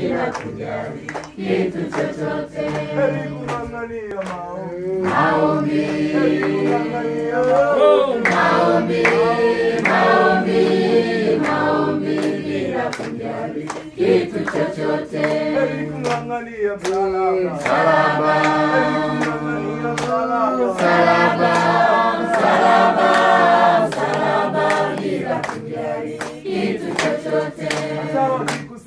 bila kujali kitu chochote. kitu chochote. kitu chochote.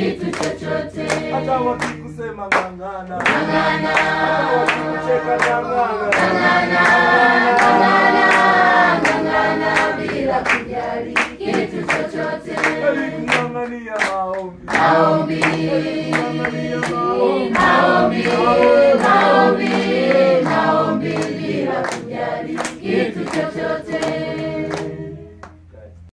kitu chochote. Hata wakikusema ng'ang'ana, ng'ang'ana, hata wakikucheka ng'ang'ana, ng'ang'ana, ng'ang'ana, ng'ang'ana bila kujali kitu chochote. Alikung'ang'ania maombi, maombi, maombi, maombi, maombi, maombi bila kujali kitu chochote.